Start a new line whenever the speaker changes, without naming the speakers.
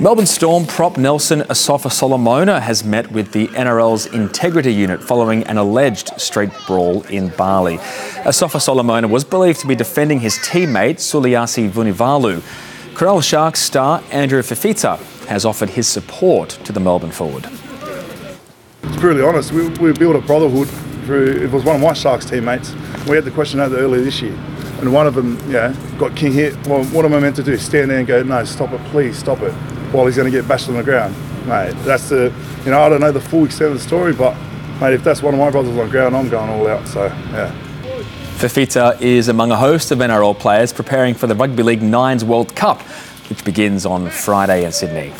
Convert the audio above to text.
Melbourne Storm prop Nelson Asofa-Solomona has met with the NRL's Integrity Unit following an alleged street brawl in Bali. Asofa-Solomona was believed to be defending his teammate Suliasi Vunivalu. Cronulla Sharks star Andrew Fifita has offered his support to the Melbourne forward.
To be really honest, we, we built a brotherhood through, it was one of my Sharks teammates. We had the question out earlier this year and one of them, know, got king hit. Well, what am I meant to do? Stand there and go, no, stop it, please stop it while he's going to get bashed on the ground. Mate, that's the, you know, I don't know the full extent of the story, but mate, if that's one of my brothers on ground, I'm going all out. So, yeah.
Fifita is among a host of NRL players preparing for the Rugby League Nines World Cup, which begins on Friday in Sydney.